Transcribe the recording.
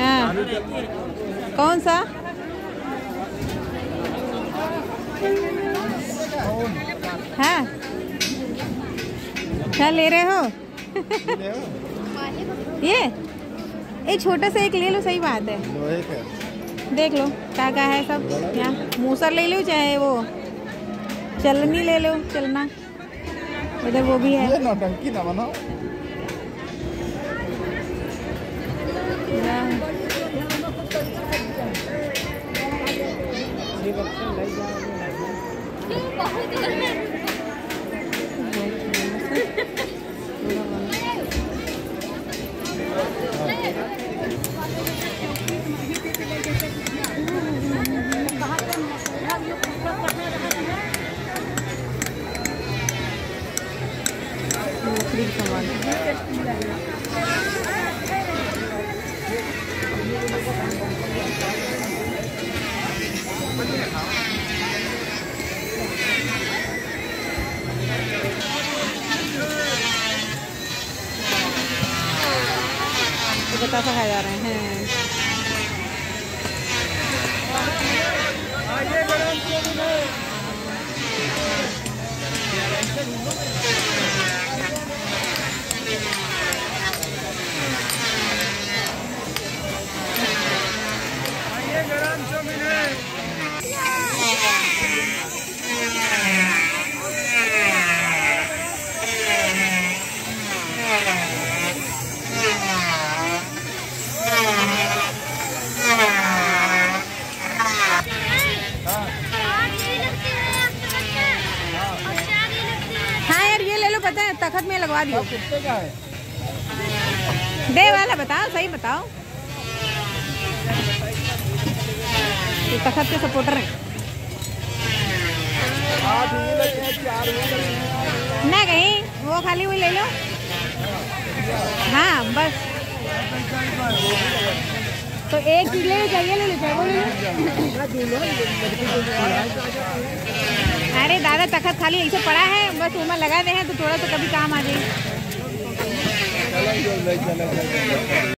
हाँ। कौन सा? हाँ। क्या ले रहे हो? ये? ये छोटा सा एक ले लो सही बात है। देख लो क्या क्या है सब। यहाँ मूसर ले लो चाहे वो चलनी ले लो चलना। इधर वो भी है। नौटंकी ना बनाओ सामान ये बतासा खाए जा रहे हैं हाँ पता है तखत में लगवा दियो। दे वाला बताओ सही बताओ। ये तखत के सपोर्टर हैं। है ना कहीं वो खाली हुई ले लो। हाँ बस। तो एक चीज़ ले चाहिए ले लो अरे दादा तखत खाली ऐसे पड़ा है। बस उमर लगा दे हैं तो थोड़ा सा कभी काम आ जाए। चलो चलो चलो